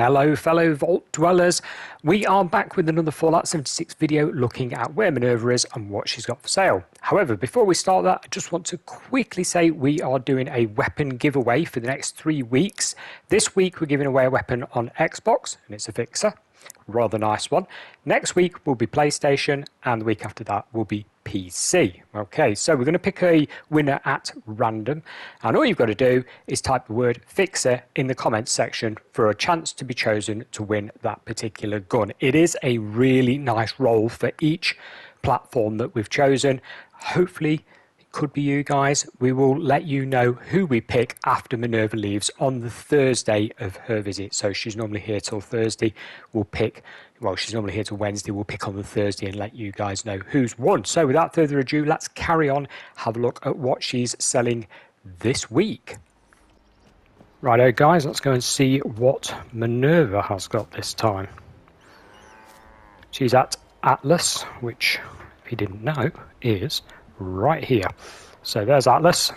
Hello fellow Vault Dwellers, we are back with another Fallout 76 video looking at where Minerva is and what she's got for sale. However, before we start that, I just want to quickly say we are doing a weapon giveaway for the next three weeks. This week we're giving away a weapon on Xbox, and it's a fixer, rather nice one. Next week will be PlayStation, and the week after that will be PC. Okay, so we're going to pick a winner at random, and all you've got to do is type the word fixer in the comments section for a chance to be chosen to win that particular gun. It is a really nice roll for each platform that we've chosen. Hopefully, could be you guys. We will let you know who we pick after Minerva leaves on the Thursday of her visit. So she's normally here till Thursday. We'll pick, well, she's normally here till Wednesday. We'll pick on the Thursday and let you guys know who's won. So without further ado, let's carry on, have a look at what she's selling this week. Righto, guys, let's go and see what Minerva has got this time. She's at Atlas, which, if you didn't know, is right here. So there's Atlas.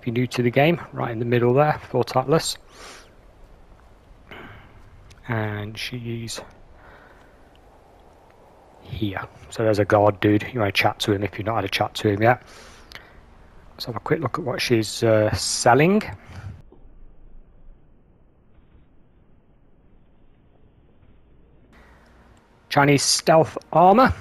If you're new to the game, right in the middle there, Fort Atlas. And she's here. So there's a guard dude. You want to chat to him if you've not had a chat to him yet. Let's have a quick look at what she's uh, selling. Chinese stealth armor,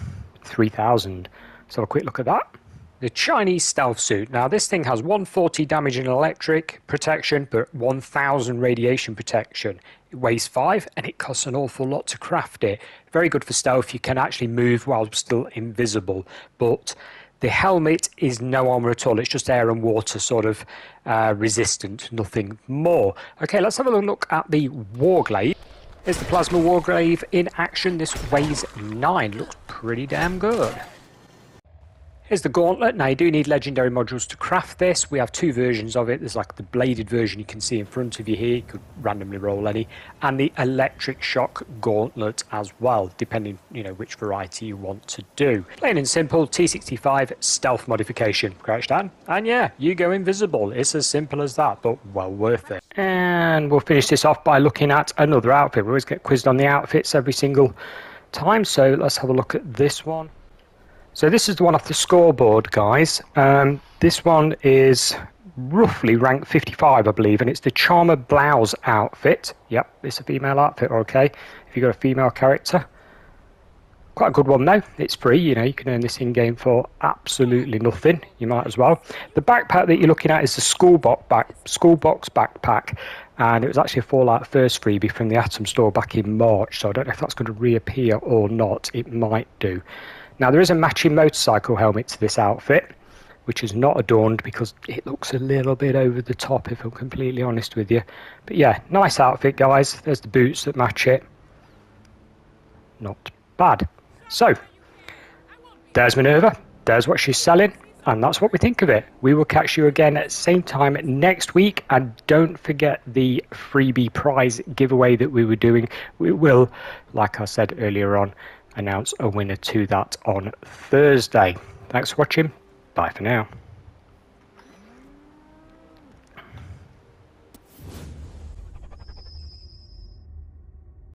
3000. Let's have a quick look at that. The Chinese stealth suit. Now, this thing has 140 damage and electric protection, but 1000 radiation protection. It weighs 5 and it costs an awful lot to craft it. Very good for stealth. You can actually move while still invisible, but the helmet is no armor at all. It's just air and water sort of uh, resistant, nothing more. Okay, let's have a look at the Warglaive. Here's the Plasma Warglaive in action. This weighs 9. Looks pretty damn good. Here's the gauntlet. Now you do need legendary modules to craft this. We have two versions of it. There's like the bladed version you can see in front of you here. You could randomly roll any. And the electric shock gauntlet as well, depending you know which variety you want to do. Plain and simple T65 stealth modification. Crouch down. And yeah, you go invisible. It's as simple as that, but well worth it. And we'll finish this off by looking at another outfit. We always get quizzed on the outfits every single time. So let's have a look at this one. So this is the one off the scoreboard, guys. Um, this one is roughly ranked 55, I believe, and it's the Charmer Blouse outfit. Yep, it's a female outfit, okay. If you've got a female character. Quite a good one, though. It's free, you know, you can earn this in-game for absolutely nothing. You might as well. The backpack that you're looking at is the Schoolbox, back, Schoolbox backpack, and it was actually a Fallout First freebie from the Atom store back in March, so I don't know if that's going to reappear or not. It might do. Now there is a matching motorcycle helmet to this outfit, which is not adorned because it looks a little bit over the top if I'm completely honest with you. But yeah, nice outfit guys. There's the boots that match it. Not bad. So, there's Minerva. There's what she's selling. And that's what we think of it. We will catch you again at the same time next week. And don't forget the freebie prize giveaway that we were doing. We will, like I said earlier on, announce a winner to that on Thursday. Thanks for watching. Bye for now.